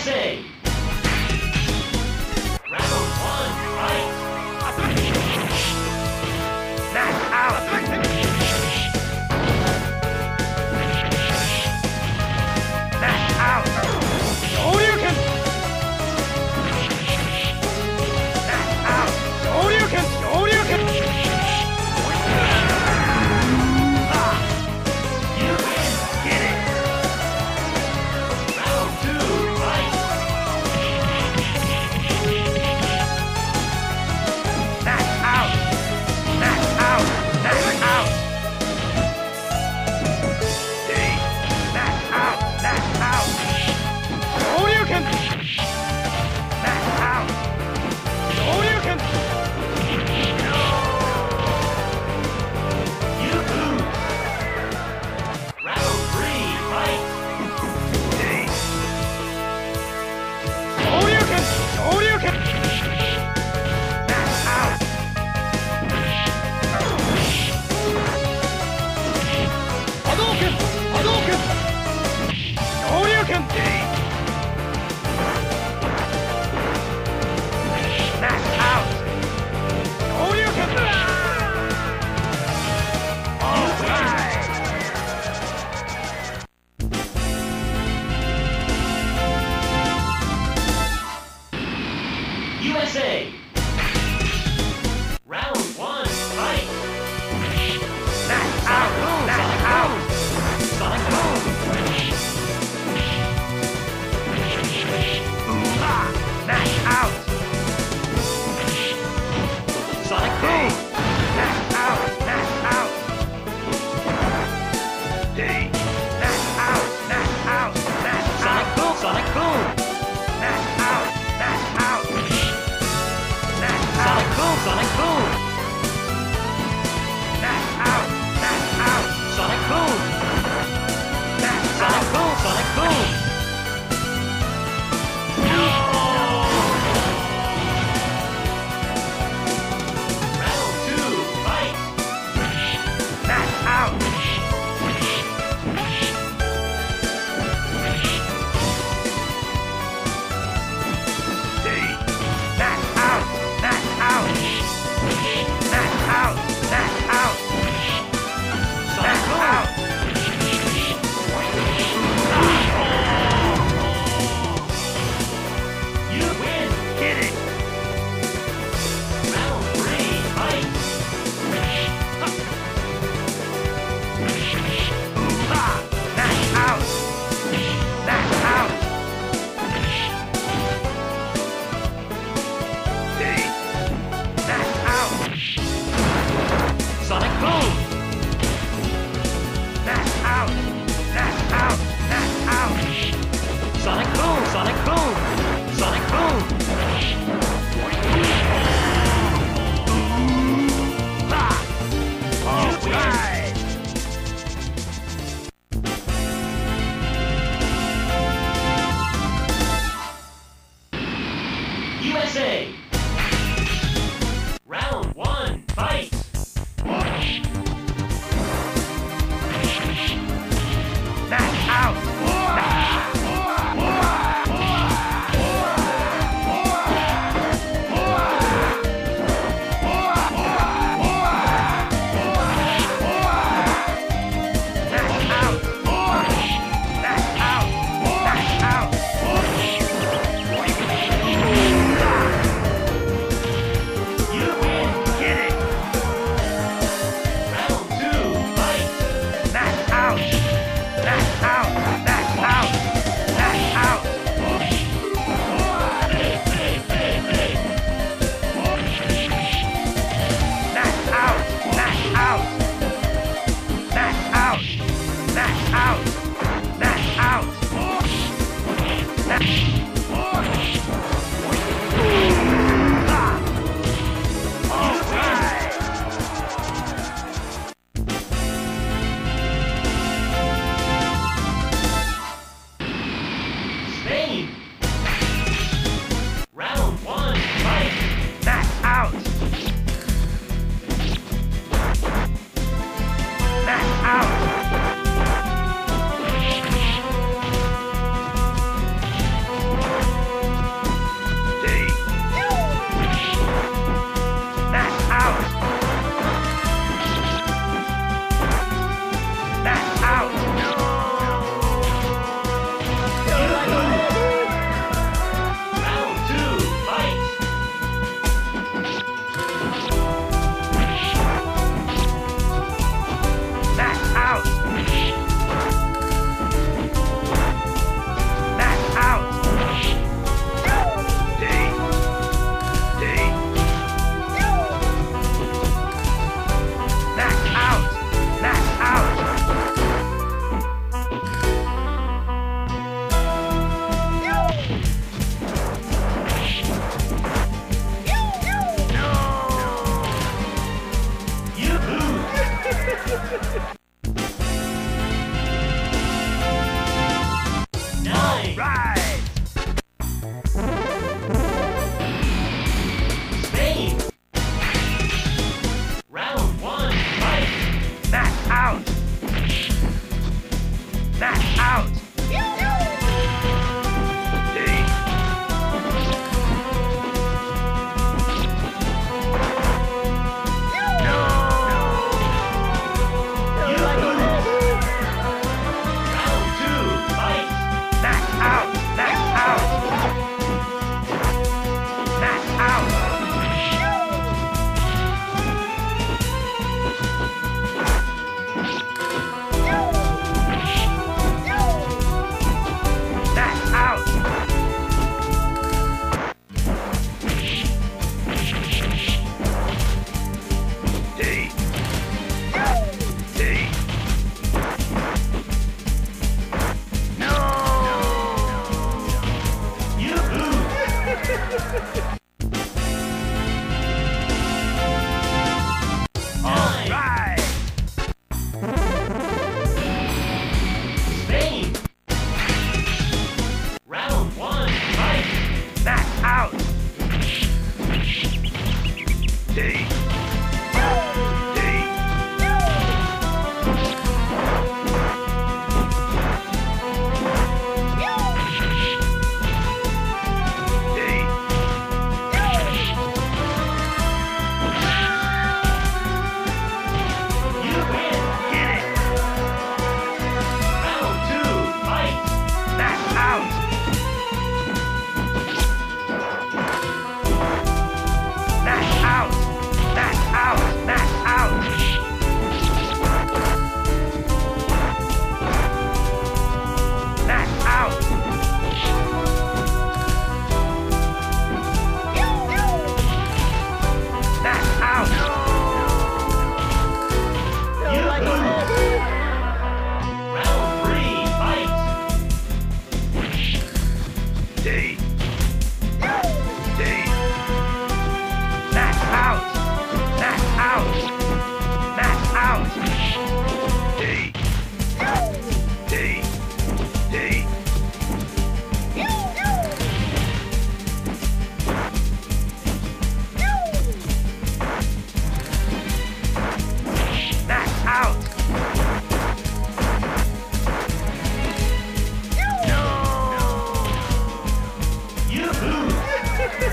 Say. USA!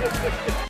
Ow!